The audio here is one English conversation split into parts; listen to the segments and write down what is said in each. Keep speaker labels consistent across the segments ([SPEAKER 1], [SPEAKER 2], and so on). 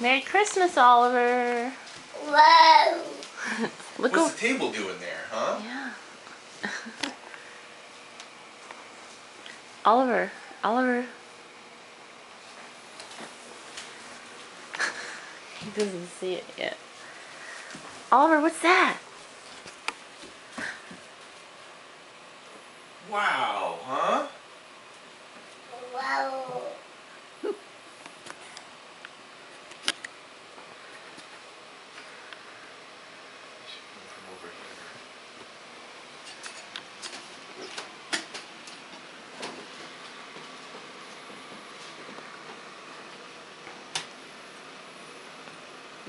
[SPEAKER 1] Merry Christmas, Oliver.
[SPEAKER 2] Whoa.
[SPEAKER 1] Look
[SPEAKER 3] What's
[SPEAKER 1] over.
[SPEAKER 3] the table doing there, huh?
[SPEAKER 1] Yeah. Oliver. Oliver. he doesn't see it yet. Oliver, what's that?
[SPEAKER 3] Wow, huh?
[SPEAKER 2] Wow.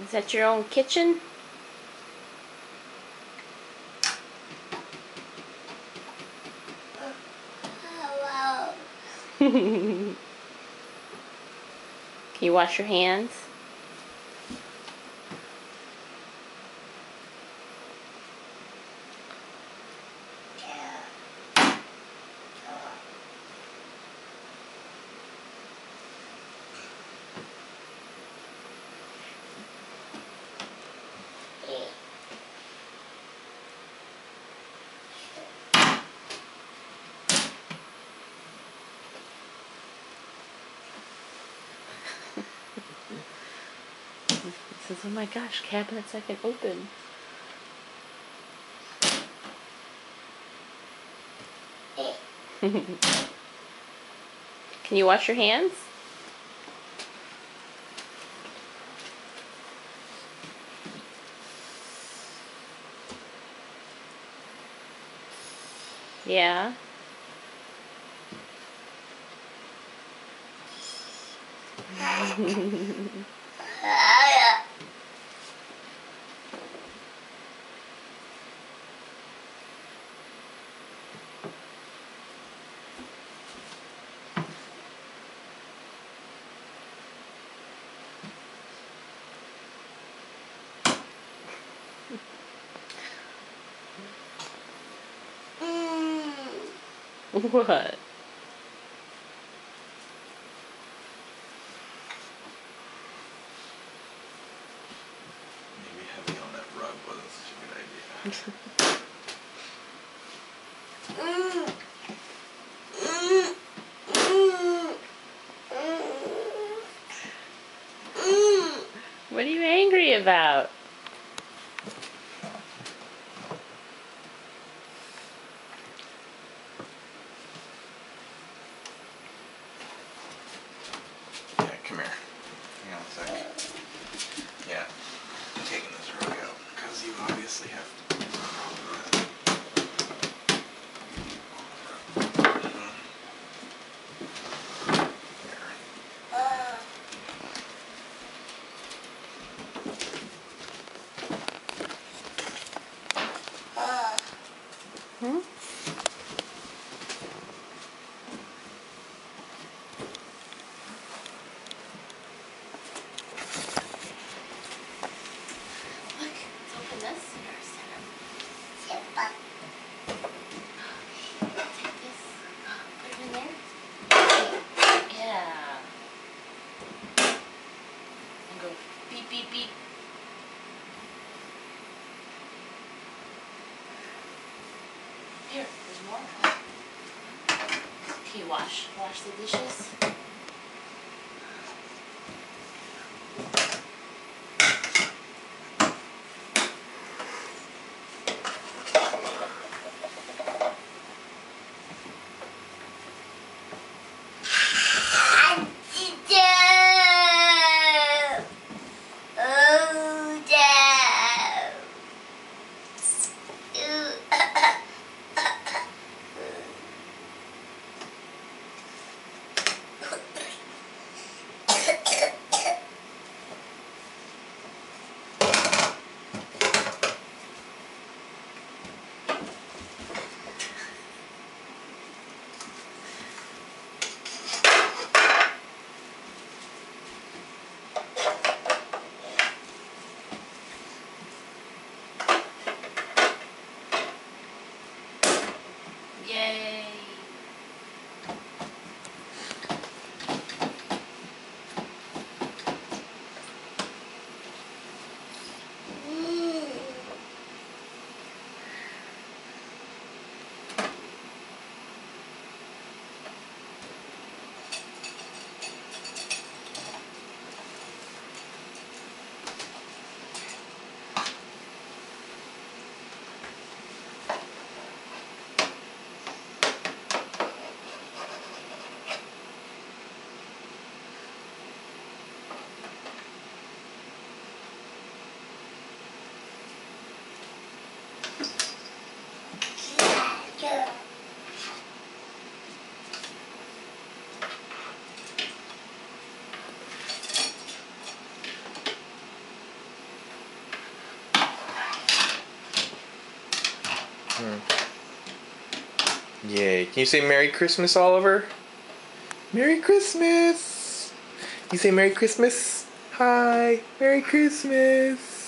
[SPEAKER 1] Is that your own kitchen? Can you wash your hands? Says, oh my gosh, cabinets I can open. Can you wash your hands? Yeah. What?
[SPEAKER 3] Maybe heavy on that rug wasn't such a good idea.
[SPEAKER 1] What are you angry about?
[SPEAKER 3] Here,
[SPEAKER 1] there's more. Okay, wash, wash the dishes.
[SPEAKER 2] Hmm.
[SPEAKER 3] Yay. Can you say Merry Christmas, Oliver? Merry Christmas! You say Merry Christmas? Hi. Merry Christmas.